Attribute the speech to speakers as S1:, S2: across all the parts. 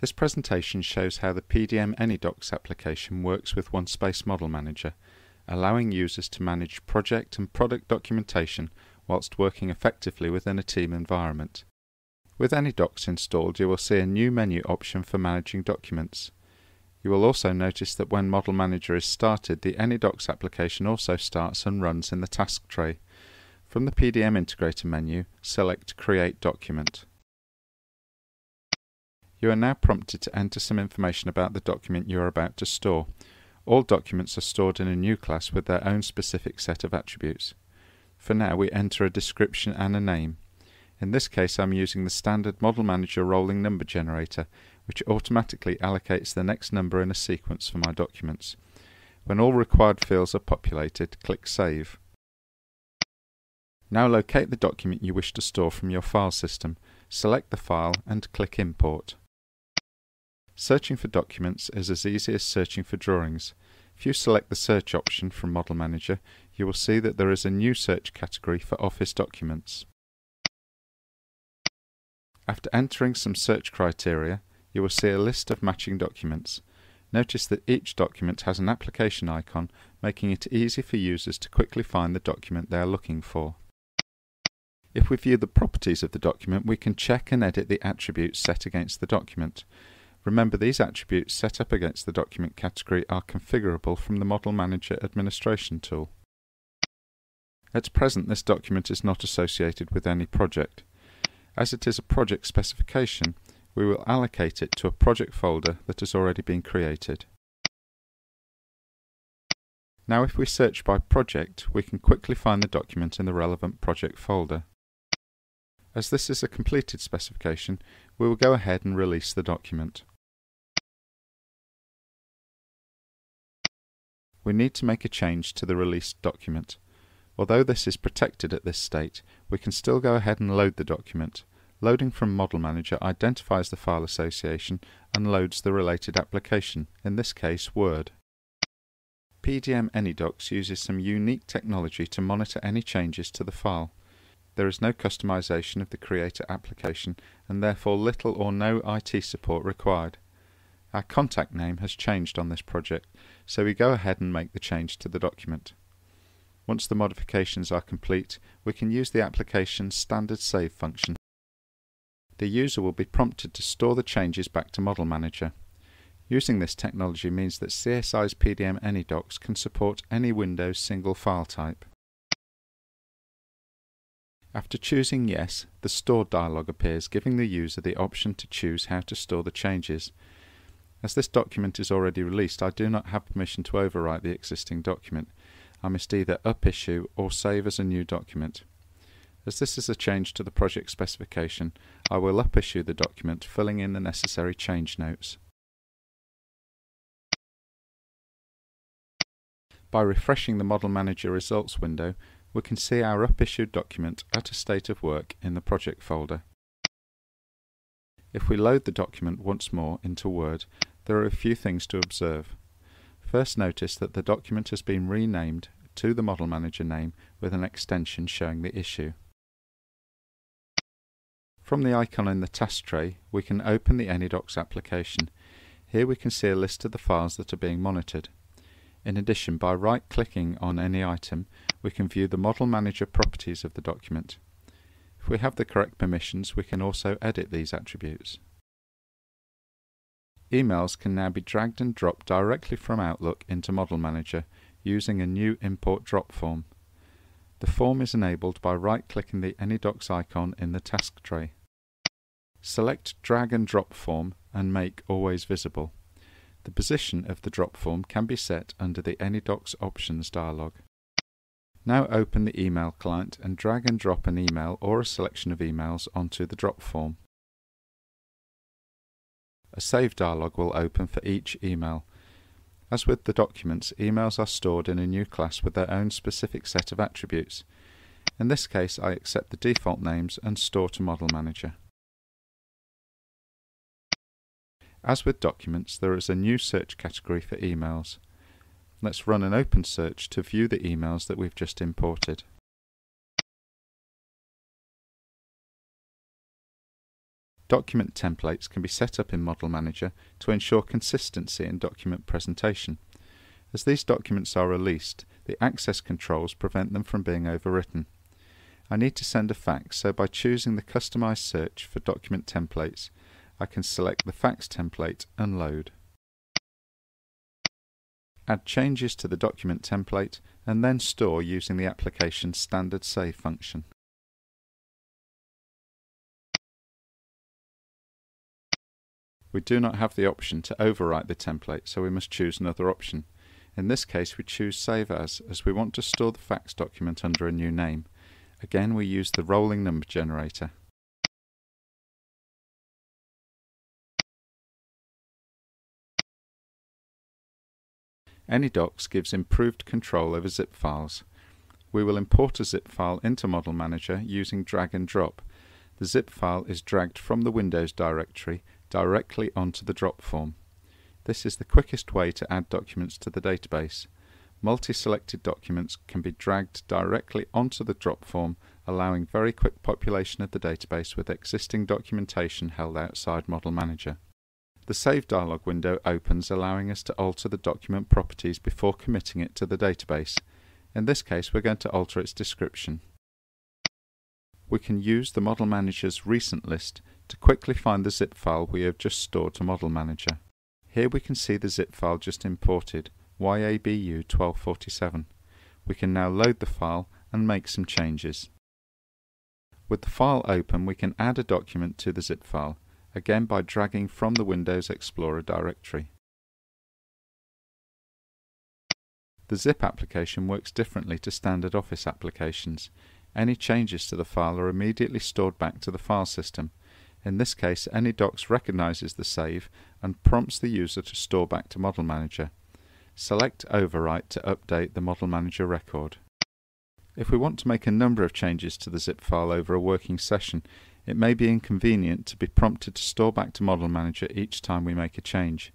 S1: This presentation shows how the PDM AnyDocs application works with OneSpace Model Manager, allowing users to manage project and product documentation whilst working effectively within a team environment. With AnyDocs installed, you will see a new menu option for managing documents. You will also notice that when Model Manager is started, the AnyDocs application also starts and runs in the task tray. From the PDM Integrator menu, select Create Document. You are now prompted to enter some information about the document you are about to store. All documents are stored in a new class with their own specific set of attributes. For now, we enter a description and a name. In this case, I'm using the standard Model Manager rolling number generator, which automatically allocates the next number in a sequence for my documents. When all required fields are populated, click Save. Now locate the document you wish to store from your file system, select the file and click Import. Searching for documents is as easy as searching for drawings. If you select the search option from Model Manager, you will see that there is a new search category for Office documents. After entering some search criteria, you will see a list of matching documents. Notice that each document has an application icon, making it easy for users to quickly find the document they are looking for. If we view the properties of the document, we can check and edit the attributes set against the document. Remember these attributes set up against the document category are configurable from the Model Manager administration tool. At present this document is not associated with any project. As it is a project specification, we will allocate it to a project folder that has already been created. Now if we search by project, we can quickly find the document in the relevant project folder. As this is a completed specification, we will go ahead and release the document. We need to make a change to the released document. Although this is protected at this state, we can still go ahead and load the document. Loading from Model Manager identifies the file association and loads the related application, in this case Word. PDM AnyDocs uses some unique technology to monitor any changes to the file. There is no customization of the Creator application and therefore little or no IT support required. Our contact name has changed on this project, so we go ahead and make the change to the document. Once the modifications are complete, we can use the application's standard save function. The user will be prompted to store the changes back to Model Manager. Using this technology means that CSI's PDM AnyDocs can support any Windows single file type. After choosing Yes, the Store dialog appears giving the user the option to choose how to store the changes. As this document is already released, I do not have permission to overwrite the existing document. I must either up-issue or save as a new document. As this is a change to the project specification, I will up-issue the document, filling in the necessary change notes. By refreshing the Model Manager results window, we can see our up-issued document at a state of work in the project folder. If we load the document once more into Word, there are a few things to observe. First notice that the document has been renamed to the Model Manager name with an extension showing the issue. From the icon in the task tray, we can open the AnyDocs application. Here we can see a list of the files that are being monitored. In addition, by right-clicking on any item, we can view the Model Manager properties of the document. If we have the correct permissions, we can also edit these attributes. Emails can now be dragged and dropped directly from Outlook into Model Manager using a new import drop form. The form is enabled by right-clicking the AnyDocs icon in the task tray. Select Drag and Drop Form and make Always Visible. The position of the drop form can be set under the AnyDocs Options dialog. Now open the email client and drag and drop an email or a selection of emails onto the drop form. A Save dialog will open for each email. As with the documents, emails are stored in a new class with their own specific set of attributes. In this case, I accept the default names and store to Model Manager. As with documents, there is a new search category for emails. Let's run an open search to view the emails that we've just imported. Document templates can be set up in Model Manager to ensure consistency in document presentation. As these documents are released, the access controls prevent them from being overwritten. I need to send a fax, so by choosing the Customize search for document templates, I can select the fax template and load. Add changes to the document template and then store using the application's standard save function. We do not have the option to overwrite the template, so we must choose another option. In this case we choose Save As, as we want to store the fax document under a new name. Again we use the rolling number generator. AnyDocs gives improved control over zip files. We will import a zip file into Model Manager using drag and drop. The zip file is dragged from the Windows directory directly onto the drop form. This is the quickest way to add documents to the database. Multi-selected documents can be dragged directly onto the drop form, allowing very quick population of the database with existing documentation held outside Model Manager. The Save dialog window opens allowing us to alter the document properties before committing it to the database. In this case we're going to alter its description. We can use the Model Manager's recent list to quickly find the zip file we have just stored to Model Manager. Here we can see the zip file just imported, YABU1247. We can now load the file and make some changes. With the file open we can add a document to the zip file again by dragging from the Windows Explorer directory. The zip application works differently to standard Office applications. Any changes to the file are immediately stored back to the file system. In this case, AnyDocs recognizes the save and prompts the user to store back to Model Manager. Select Overwrite to update the Model Manager record. If we want to make a number of changes to the zip file over a working session, it may be inconvenient to be prompted to store back to Model Manager each time we make a change.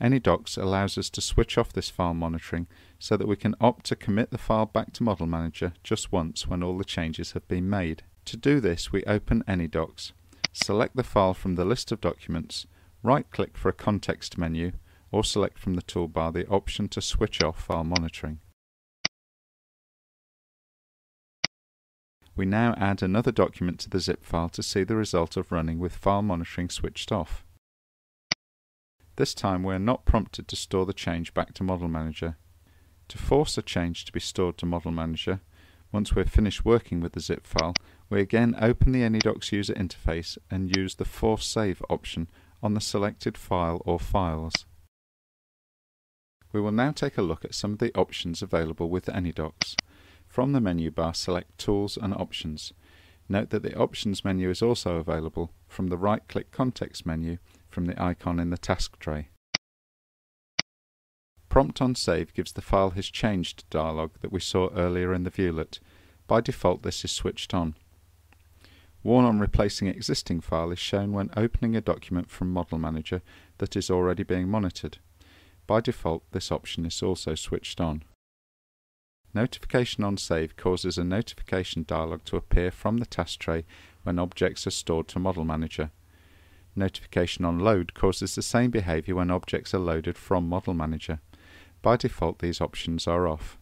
S1: AnyDocs allows us to switch off this file monitoring so that we can opt to commit the file back to Model Manager just once when all the changes have been made. To do this we open AnyDocs, select the file from the list of documents, right click for a context menu or select from the toolbar the option to switch off file monitoring. We now add another document to the zip file to see the result of running with file monitoring switched off. This time we are not prompted to store the change back to Model Manager. To force a change to be stored to Model Manager, once we're finished working with the zip file, we again open the AnyDocs user interface and use the Force Save option on the selected file or files. We will now take a look at some of the options available with AnyDocs. From the menu bar select Tools and Options. Note that the Options menu is also available from the right-click Context menu from the icon in the task tray. Prompt on Save gives the file has changed dialog that we saw earlier in the viewlet. By default this is switched on. Warn on replacing existing file is shown when opening a document from Model Manager that is already being monitored. By default this option is also switched on. Notification on save causes a notification dialog to appear from the task tray when objects are stored to Model Manager. Notification on load causes the same behavior when objects are loaded from Model Manager. By default these options are off.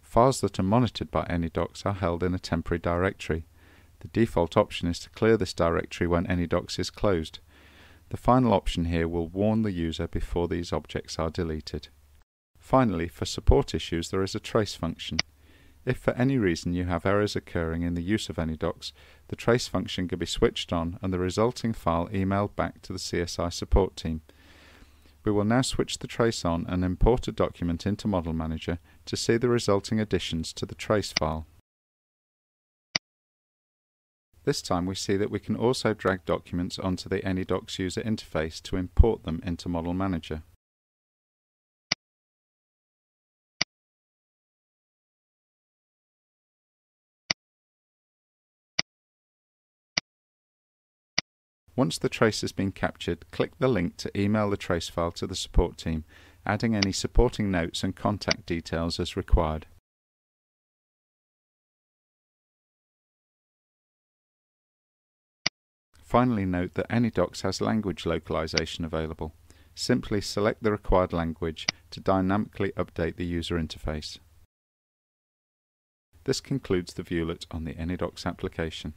S1: Files that are monitored by AnyDocs are held in a temporary directory. The default option is to clear this directory when AnyDocs is closed. The final option here will warn the user before these objects are deleted. Finally, for support issues there is a trace function. If for any reason you have errors occurring in the use of AnyDocs, the trace function can be switched on and the resulting file emailed back to the CSI support team. We will now switch the trace on and import a document into Model Manager to see the resulting additions to the trace file. This time we see that we can also drag documents onto the AnyDocs user interface to import them into Model Manager. Once the trace has been captured, click the link to email the trace file to the support team, adding any supporting notes and contact details as required. Finally note that AnyDocs has language localization available. Simply select the required language to dynamically update the user interface. This concludes the viewlet on the AnyDocs application.